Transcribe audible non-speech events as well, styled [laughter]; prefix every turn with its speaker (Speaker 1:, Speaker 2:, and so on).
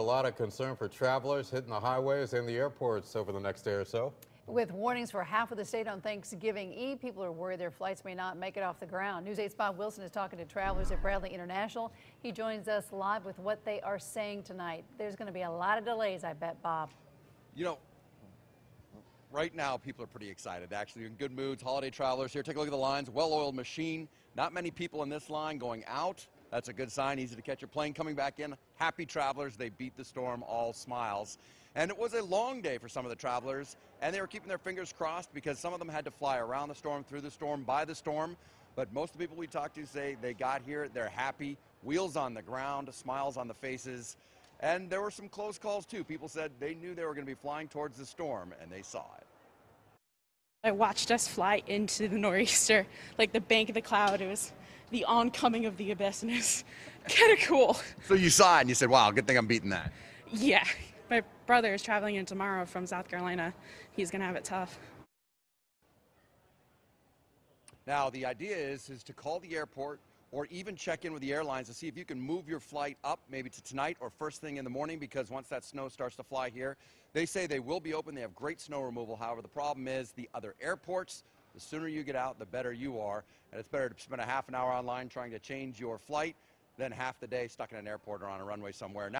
Speaker 1: a lot of concern for travelers hitting the highways and the airports over the next day or so.
Speaker 2: With warnings for half of the state on Thanksgiving Eve, people are worried their flights may not make it off the ground. News 8's Bob Wilson is talking to travelers at Bradley International. He joins us live with what they are saying tonight. There's going to be a lot of delays, I bet, Bob.
Speaker 3: You know, right now people are pretty excited, actually, in good moods. Holiday travelers here. Take a look at the lines. Well oiled machine. Not many people in this line going out. That's a good sign. Easy to catch your plane coming back in. Happy travelers. They beat the storm, all smiles. And it was a long day for some of the travelers, and they were keeping their fingers crossed because some of them had to fly around the storm, through the storm, by the storm. But most of the people we talked to say they got here, they're happy, wheels on the ground, smiles on the faces. And there were some close calls too. People said they knew they were going to be flying towards the storm, and they saw it.
Speaker 4: I watched us fly into the [laughs] nor'easter, like the bank of the cloud. It was the oncoming of the abyss, and it was [laughs] kind of cool.
Speaker 3: So you saw it and you said, wow, good thing I'm beating that.
Speaker 4: Yeah, my brother is traveling in tomorrow from South Carolina. He's going to have it tough.
Speaker 3: Now, the idea is, is to call the airport or even check in with the airlines to see if you can move your flight up maybe to tonight or first thing in the morning because once that snow starts to fly here, they say they will be open. They have great snow removal. However, the problem is the other airports, the sooner you get out, the better you are. And it's better to spend a half an hour online trying to change your flight than half the day stuck in an airport or on a runway somewhere. Now